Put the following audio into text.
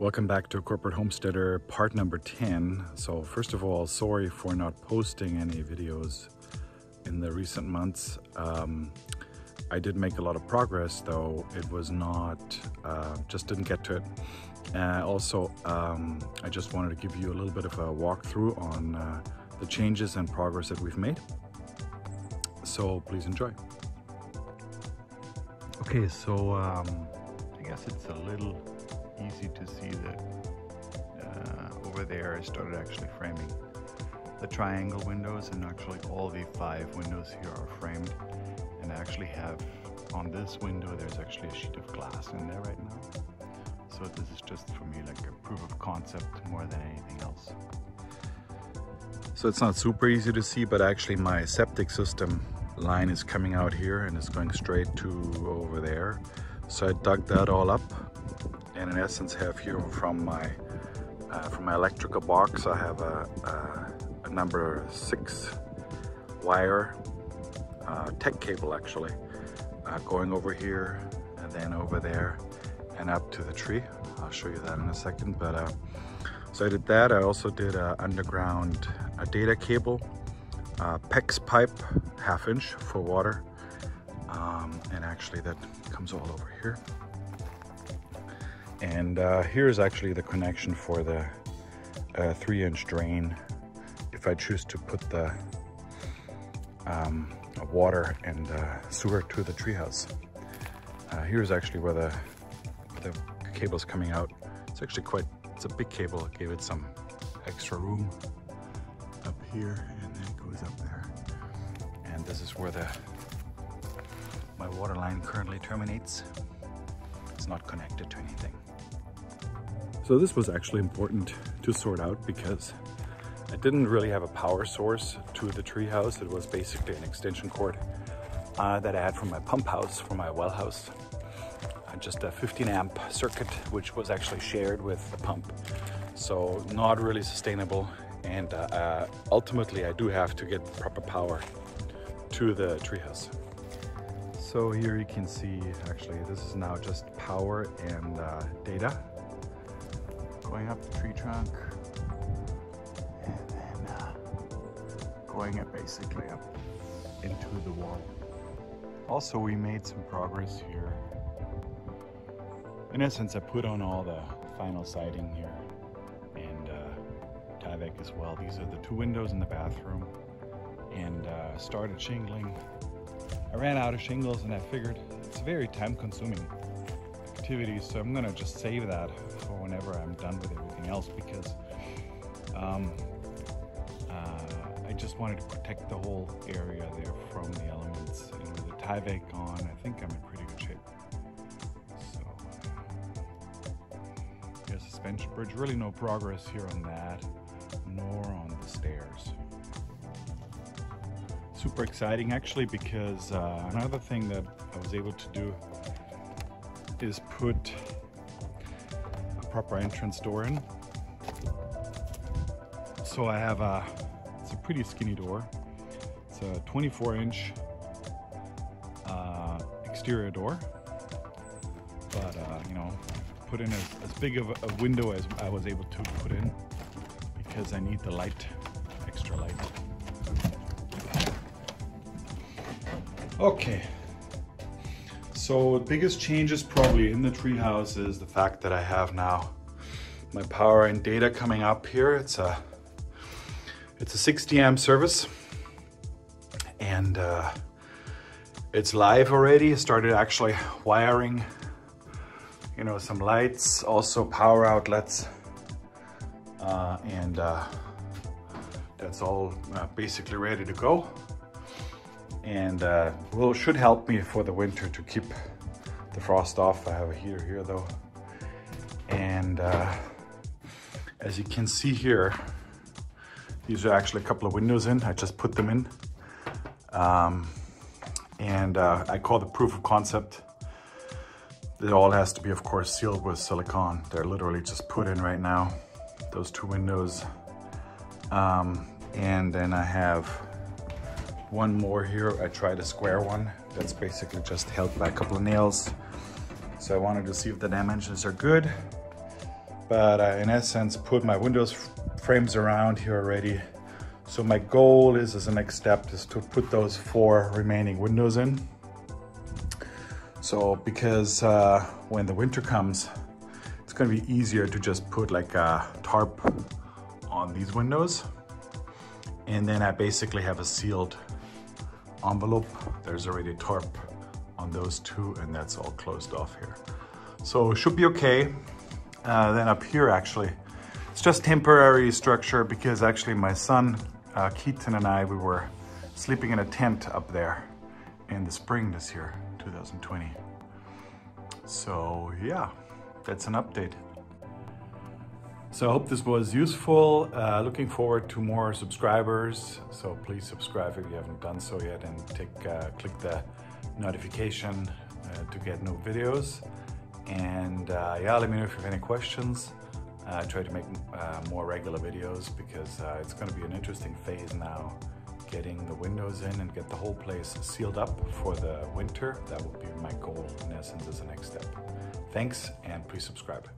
Welcome back to Corporate Homesteader part number 10. So first of all, sorry for not posting any videos in the recent months. Um, I did make a lot of progress though it was not, uh, just didn't get to it. Uh, also, um, I just wanted to give you a little bit of a walkthrough on uh, the changes and progress that we've made. So please enjoy. Okay, so um, I guess it's a little easy to see that uh, over there I started actually framing the triangle windows and actually all the five windows here are framed. And I actually have on this window there's actually a sheet of glass in there right now. So this is just for me like a proof of concept more than anything else. So it's not super easy to see but actually my septic system line is coming out here and it's going straight to over there. So I dug that all up and in essence have here from my uh, from my electrical box. I have a, a, a number six wire uh, Teck cable actually uh, going over here and then over there and up to the tree. I'll show you that in a second but uh, so I did that. I also did a underground a data cable uh, PEX pipe half inch for water um, and actually that comes all over here and uh, here's actually the connection for the uh, three inch drain if I choose to put the um, water and uh, sewer to the treehouse. Uh, here's actually where the, the cable's coming out. It's actually quite, it's a big cable. It gave it some extra room up here and then it goes up there. And this is where the my water line currently terminates. It's not connected to anything. So this was actually important to sort out because I didn't really have a power source to the treehouse. It was basically an extension cord uh, that I had from my pump house, from my well house. Uh, just a 15 amp circuit, which was actually shared with the pump. So not really sustainable. And uh, uh ultimately I do have to get proper power to the treehouse. So here you can see, actually, this is now just power and uh, data. Going up the tree trunk. And then uh, going up basically up into the wall. Also, we made some progress here. In essence, I put on all the final siding here and uh, Tyvek as well. These are the two windows in the bathroom and uh, started shingling I ran out of shingles and I figured it's very time consuming activity so I'm gonna just save that for whenever I'm done with everything else because um, uh, I just wanted to protect the whole area there from the elements. And with the Tyvek on I think I'm in pretty good shape. So yeah suspension bridge really no progress here on that nor on the stairs. Super exciting actually because uh, another thing that I was able to do is put a proper entrance door in. So I have a, it's a pretty skinny door. It's a 24 inch uh, exterior door. But, uh, you know, put in as, as big of a, a window as I was able to put in because I need the light, extra light. Okay. So the biggest changes probably in the treehouse is the fact that I have now my power and data coming up here. It's a it's a 60 amp service and uh, it's live already. I started actually wiring, you know, some lights, also power outlets, uh, and uh, that's all uh, basically ready to go and uh, will should help me for the winter to keep the frost off. I have a heater here though. And uh, as you can see here, these are actually a couple of windows in. I just put them in. Um, and uh, I call the proof of concept. It all has to be, of course, sealed with silicone. They're literally just put in right now, those two windows. Um, and then I have one more here. I tried a square one that's basically just held by a couple of nails. So I wanted to see if the dimensions are good. but uh, in essence, put my windows frames around here already. So my goal is, as a next step, is to put those four remaining windows in. So because uh, when the winter comes, it's gonna be easier to just put like a tarp on these windows. And then I basically have a sealed envelope. There's already a tarp on those two and that's all closed off here. So should be okay. Uh, then up here actually, it's just temporary structure because actually my son, uh, Keaton and I, we were sleeping in a tent up there in the spring this year, 2020. So yeah, that's an update. So I hope this was useful. Uh, looking forward to more subscribers. So please subscribe if you haven't done so yet and take uh, click the notification uh, to get new videos. And uh, yeah, let me know if you have any questions. I try to make uh, more regular videos because uh, it's going to be an interesting phase now getting the windows in and get the whole place sealed up for the winter. That would be my goal in essence as the next step. Thanks and please subscribe.